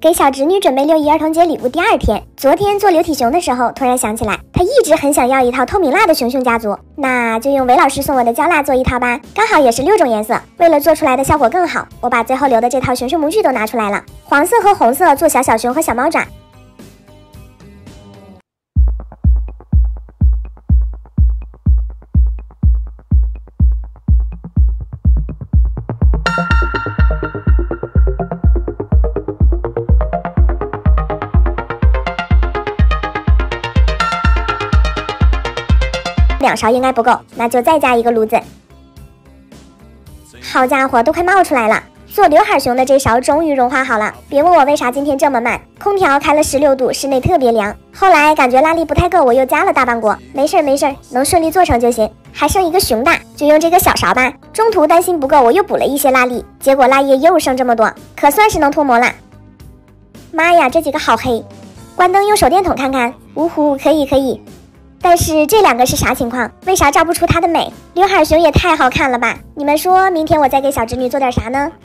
给小侄女准备六一儿童节礼物。第二天，昨天做流体熊的时候，突然想起来，她一直很想要一套透明蜡的熊熊家族，那就用韦老师送我的胶蜡做一套吧。刚好也是六种颜色，为了做出来的效果更好，我把最后留的这套熊熊模具都拿出来了，黄色和红色做小小熊和小猫爪。两勺应该不够，那就再加一个炉子。好家伙，都快冒出来了！做刘海熊的这勺终于融化好了。别问我为啥今天这么慢，空调开了十六度，室内特别凉。后来感觉拉力不太够，我又加了大半锅。没事儿没事儿，能顺利做成就行。还剩一个熊大，就用这个小勺吧。中途担心不够，我又补了一些拉力，结果蜡液又剩这么多，可算是能脱模了。妈呀，这几个好黑！关灯用手电筒看看。呜呼，可以可以。但是这两个是啥情况？为啥照不出它的美？刘海熊也太好看了吧！你们说明天我再给小侄女做点啥呢？